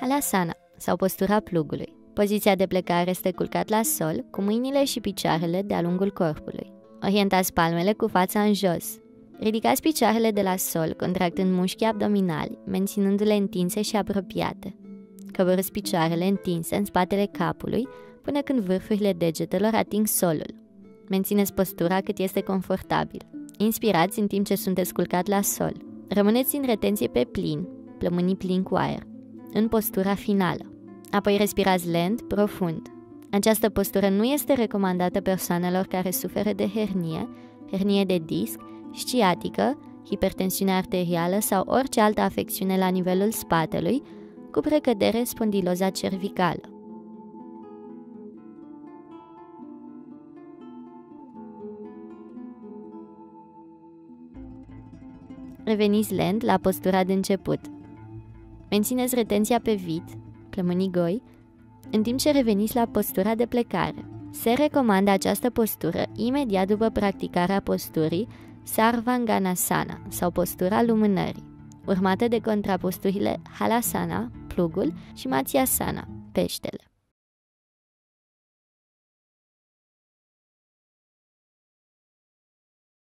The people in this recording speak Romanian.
Halasana sau postura plugului. Poziția de plecare este culcat la sol, cu mâinile și picioarele de-a lungul corpului. Orientați palmele cu fața în jos. Ridicați picioarele de la sol, contractând mușchii abdominali, menținându-le întinse și apropiate. Coborâți picioarele întinse în spatele capului, până când vârfurile degetelor ating solul. Mențineți postura cât este confortabil. Inspirați în timp ce sunteți culcat la sol. Rămâneți în retenție pe plin, plămânii plin cu aer, în postura finală. Apoi respirați lent, profund. Această postură nu este recomandată persoanelor care suferă de hernie, hernie de disc, sciatică, hipertensiune arterială sau orice altă afecțiune la nivelul spatelui, cu precădere spondiloza cervicală. Reveniți lent la postura de început. Mențineți retenția pe vid, plămânii goi, în timp ce reveniți la postura de plecare. Se recomandă această postură imediat după practicarea posturii Sarvanganasana sau postura lumânării, urmată de contraposturile Halasana, plugul, și Matsyasana, peștele.